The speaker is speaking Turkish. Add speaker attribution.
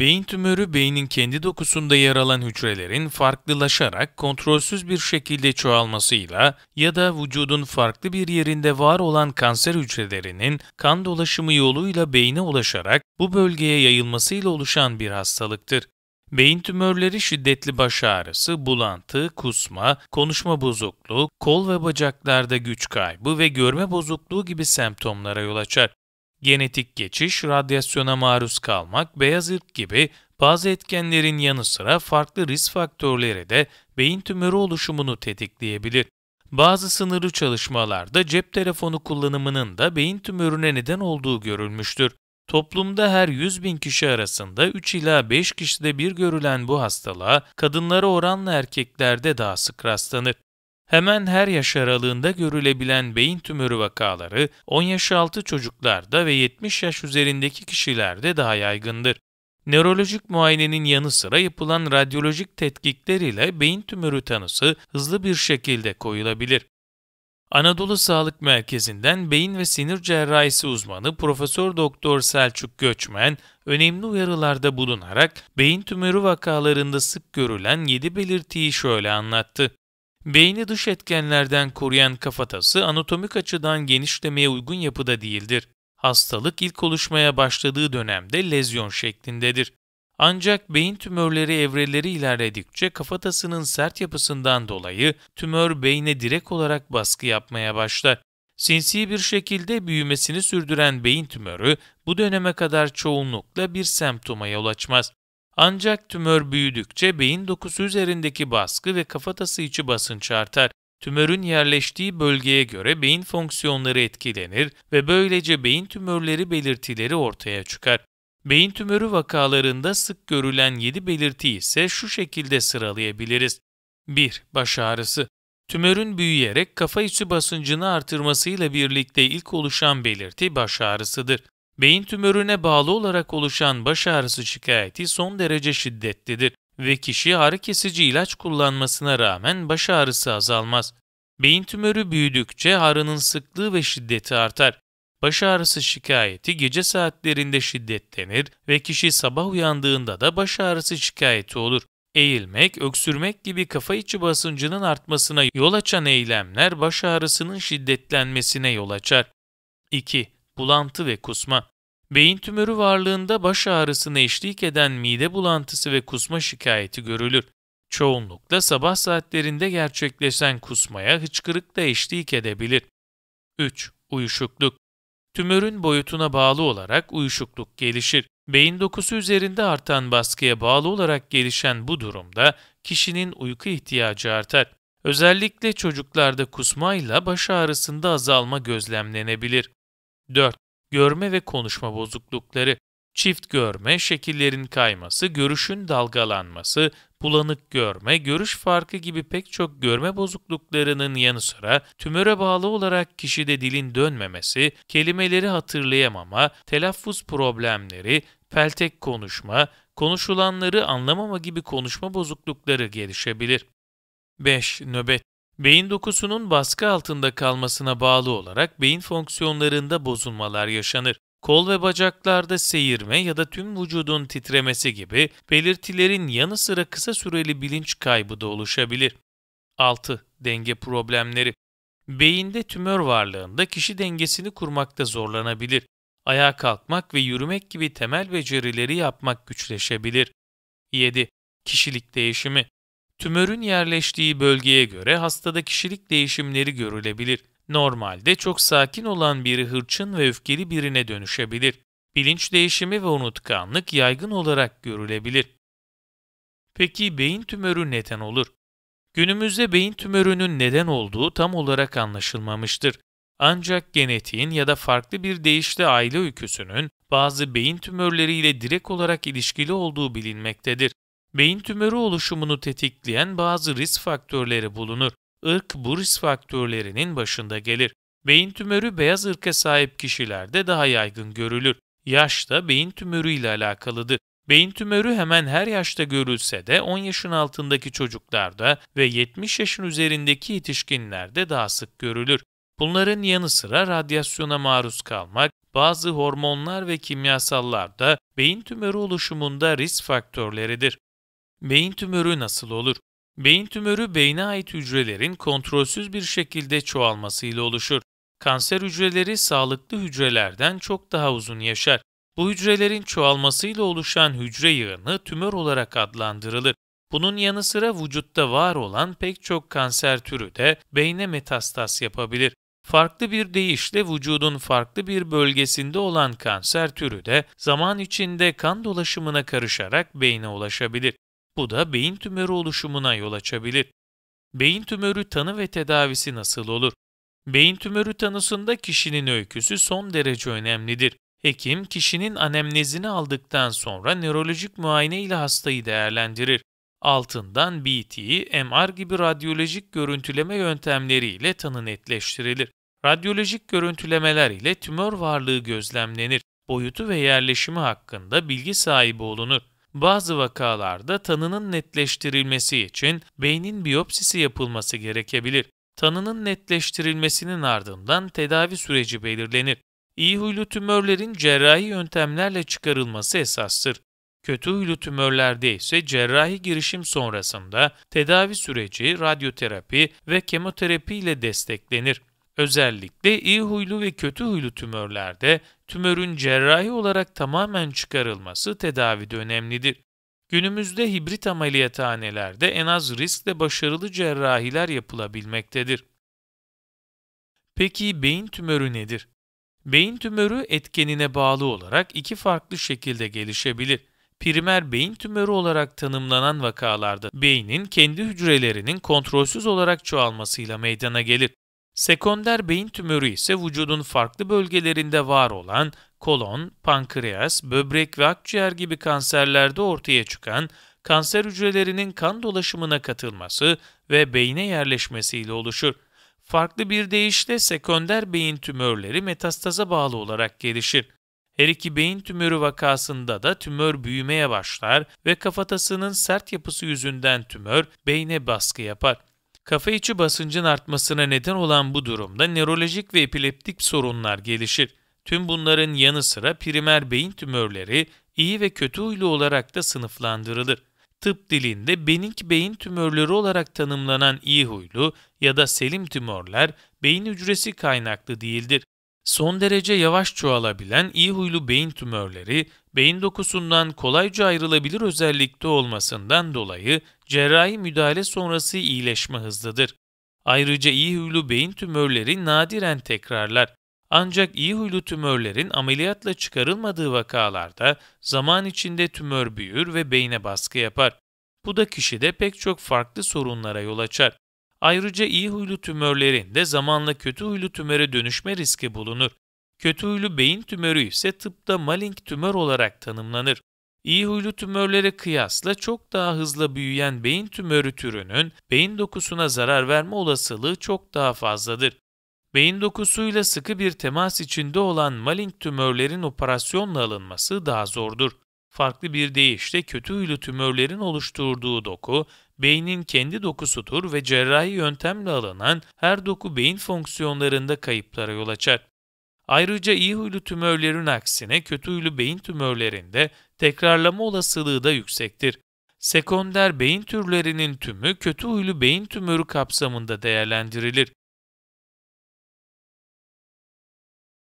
Speaker 1: Beyin tümörü beynin kendi dokusunda yer alan hücrelerin farklılaşarak kontrolsüz bir şekilde çoğalmasıyla ya da vücudun farklı bir yerinde var olan kanser hücrelerinin kan dolaşımı yoluyla beyne ulaşarak bu bölgeye yayılmasıyla oluşan bir hastalıktır. Beyin tümörleri şiddetli baş ağrısı, bulantı, kusma, konuşma bozukluğu, kol ve bacaklarda güç kaybı ve görme bozukluğu gibi semptomlara yol açar. Genetik geçiş, radyasyona maruz kalmak, beyaz ırk gibi bazı etkenlerin yanı sıra farklı risk faktörleri de beyin tümörü oluşumunu tetikleyebilir. Bazı sınırlı çalışmalarda cep telefonu kullanımının da beyin tümörüne neden olduğu görülmüştür. Toplumda her 100 bin kişi arasında 3 ila 5 kişide bir görülen bu hastalığa kadınlara oranla erkeklerde daha sık rastlanır. Hemen her yaş aralığında görülebilen beyin tümörü vakaları 10 yaş altı çocuklarda ve 70 yaş üzerindeki kişilerde daha yaygındır. Nörolojik muayenenin yanı sıra yapılan radyolojik tetkikler ile beyin tümörü tanısı hızlı bir şekilde koyulabilir. Anadolu Sağlık Merkezi'nden beyin ve sinir cerrahisi uzmanı Profesör Doktor Selçuk Göçmen önemli uyarılarda bulunarak beyin tümörü vakalarında sık görülen 7 belirtiyi şöyle anlattı. Beyni dış etkenlerden koruyan kafatası anatomik açıdan genişlemeye uygun yapıda değildir. Hastalık ilk oluşmaya başladığı dönemde lezyon şeklindedir. Ancak beyin tümörleri evreleri ilerledikçe kafatasının sert yapısından dolayı tümör beyne direkt olarak baskı yapmaya başlar. Sinsi bir şekilde büyümesini sürdüren beyin tümörü bu döneme kadar çoğunlukla bir semptoma yol açmaz. Ancak tümör büyüdükçe beyin dokusu üzerindeki baskı ve kafatası içi basınç artar. Tümörün yerleştiği bölgeye göre beyin fonksiyonları etkilenir ve böylece beyin tümörleri belirtileri ortaya çıkar. Beyin tümörü vakalarında sık görülen 7 belirti ise şu şekilde sıralayabiliriz. 1. Baş ağrısı. Tümörün büyüyerek kafa içi basıncını artırmasıyla birlikte ilk oluşan belirti baş ağrısıdır. Beyin tümörüne bağlı olarak oluşan baş ağrısı şikayeti son derece şiddetlidir ve kişi ağrı kesici ilaç kullanmasına rağmen baş ağrısı azalmaz. Beyin tümörü büyüdükçe ağrının sıklığı ve şiddeti artar. Baş ağrısı şikayeti gece saatlerinde şiddetlenir ve kişi sabah uyandığında da baş ağrısı şikayeti olur. Eğilmek, öksürmek gibi kafa içi basıncının artmasına yol açan eylemler baş ağrısının şiddetlenmesine yol açar. 2. Bulantı ve kusma Beyin tümörü varlığında baş ağrısına eşlik eden mide bulantısı ve kusma şikayeti görülür. Çoğunlukla sabah saatlerinde gerçekleşen kusmaya hıçkırık da eşlik edebilir. 3. Uyuşukluk Tümörün boyutuna bağlı olarak uyuşukluk gelişir. Beyin dokusu üzerinde artan baskıya bağlı olarak gelişen bu durumda kişinin uyku ihtiyacı artar. Özellikle çocuklarda kusmayla baş ağrısında azalma gözlemlenebilir. 4. Görme ve konuşma bozuklukları Çift görme, şekillerin kayması, görüşün dalgalanması, bulanık görme, görüş farkı gibi pek çok görme bozukluklarının yanı sıra tümöre bağlı olarak kişide dilin dönmemesi, kelimeleri hatırlayamama, telaffuz problemleri, peltek konuşma, konuşulanları anlamama gibi konuşma bozuklukları gelişebilir. 5. Nöbet Beyin dokusunun baskı altında kalmasına bağlı olarak beyin fonksiyonlarında bozulmalar yaşanır kol ve bacaklarda seyirme ya da tüm vücudun titremesi gibi belirtilerin yanı sıra kısa süreli bilinç kaybı da oluşabilir. 6. Denge problemleri Beyinde tümör varlığında kişi dengesini kurmakta zorlanabilir. Ayağa kalkmak ve yürümek gibi temel becerileri yapmak güçleşebilir. 7. Kişilik değişimi Tümörün yerleştiği bölgeye göre hastada kişilik değişimleri görülebilir. Normalde çok sakin olan biri hırçın ve öfkeli birine dönüşebilir. Bilinç değişimi ve unutkanlık yaygın olarak görülebilir. Peki beyin tümörü neden olur? Günümüzde beyin tümörünün neden olduğu tam olarak anlaşılmamıştır. Ancak genetiğin ya da farklı bir deyişle aile öyküsünün bazı beyin tümörleriyle direkt olarak ilişkili olduğu bilinmektedir. Beyin tümörü oluşumunu tetikleyen bazı risk faktörleri bulunur ırk bu risk faktörlerinin başında gelir. Beyin tümörü beyaz ırka sahip kişilerde daha yaygın görülür. Yaş da beyin tümörü ile alakalıdır. Beyin tümörü hemen her yaşta görülse de 10 yaşın altındaki çocuklarda ve 70 yaşın üzerindeki yetişkinlerde daha sık görülür. Bunların yanı sıra radyasyona maruz kalmak, bazı hormonlar ve kimyasallar da beyin tümörü oluşumunda risk faktörleridir. Beyin tümörü nasıl olur? Beyin tümörü beyne ait hücrelerin kontrolsüz bir şekilde çoğalmasıyla oluşur. Kanser hücreleri sağlıklı hücrelerden çok daha uzun yaşar. Bu hücrelerin çoğalmasıyla oluşan hücre yığını tümör olarak adlandırılır. Bunun yanı sıra vücutta var olan pek çok kanser türü de beyne metastas yapabilir. Farklı bir deyişle vücudun farklı bir bölgesinde olan kanser türü de zaman içinde kan dolaşımına karışarak beyne ulaşabilir. Bu da beyin tümörü oluşumuna yol açabilir. Beyin tümörü tanı ve tedavisi nasıl olur? Beyin tümörü tanısında kişinin öyküsü son derece önemlidir. Hekim kişinin anemnezini aldıktan sonra nörolojik muayene ile hastayı değerlendirir. Altından BT, MR gibi radyolojik görüntüleme yöntemleriyle tanı netleştirilir. Radyolojik görüntülemeler ile tümör varlığı gözlemlenir. Boyutu ve yerleşimi hakkında bilgi sahibi olunur. Bazı vakalarda tanının netleştirilmesi için beynin biyopsisi yapılması gerekebilir. Tanının netleştirilmesinin ardından tedavi süreci belirlenir. İyi huylu tümörlerin cerrahi yöntemlerle çıkarılması esastır. Kötü huylu tümörlerde ise cerrahi girişim sonrasında tedavi süreci radyoterapi ve kemoterapi ile desteklenir. Özellikle iyi huylu ve kötü huylu tümörlerde tümörün cerrahi olarak tamamen çıkarılması tedavide önemlidir. Günümüzde hibrit ameliyathanelerde en az riskle başarılı cerrahiler yapılabilmektedir. Peki beyin tümörü nedir? Beyin tümörü etkenine bağlı olarak iki farklı şekilde gelişebilir. Primer beyin tümörü olarak tanımlanan vakalarda beynin kendi hücrelerinin kontrolsüz olarak çoğalmasıyla meydana gelir. Sekonder beyin tümörü ise vücudun farklı bölgelerinde var olan kolon, pankreas, böbrek ve akciğer gibi kanserlerde ortaya çıkan kanser hücrelerinin kan dolaşımına katılması ve beyne yerleşmesiyle oluşur. Farklı bir deyişle sekonder beyin tümörleri metastaza bağlı olarak gelişir. Her iki beyin tümörü vakasında da tümör büyümeye başlar ve kafatasının sert yapısı yüzünden tümör beyne baskı yapar. Kafa içi basıncın artmasına neden olan bu durumda nörolojik ve epileptik sorunlar gelişir. Tüm bunların yanı sıra primer beyin tümörleri iyi ve kötü huylu olarak da sınıflandırılır. Tıp dilinde benik beyin tümörleri olarak tanımlanan iyi huylu ya da selim tümörler beyin hücresi kaynaklı değildir. Son derece yavaş çoğalabilen iyi huylu beyin tümörleri, beyin dokusundan kolayca ayrılabilir özellikte olmasından dolayı cerrahi müdahale sonrası iyileşme hızlıdır. Ayrıca iyi huylu beyin tümörleri nadiren tekrarlar. Ancak iyi huylu tümörlerin ameliyatla çıkarılmadığı vakalarda zaman içinde tümör büyür ve beyne baskı yapar. Bu da kişide pek çok farklı sorunlara yol açar. Ayrıca iyi huylu tümörlerin de zamanla kötü huylu tümöre dönüşme riski bulunur. Kötü huylu beyin tümörü ise tıpta malign tümör olarak tanımlanır. İyi huylu tümörlere kıyasla çok daha hızlı büyüyen beyin tümörü türünün beyin dokusuna zarar verme olasılığı çok daha fazladır. Beyin dokusuyla sıkı bir temas içinde olan malign tümörlerin operasyonla alınması daha zordur. Farklı bir deyişle kötü huylu tümörlerin oluşturduğu doku, beynin kendi dokusudur ve cerrahi yöntemle alınan her doku beyin fonksiyonlarında kayıplara yol açar. Ayrıca iyi huylu tümörlerin aksine kötü huylu beyin tümörlerinde tekrarlama olasılığı da yüksektir. Sekonder beyin türlerinin tümü kötü huylu beyin tümörü kapsamında değerlendirilir.